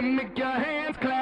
can make your hands clap.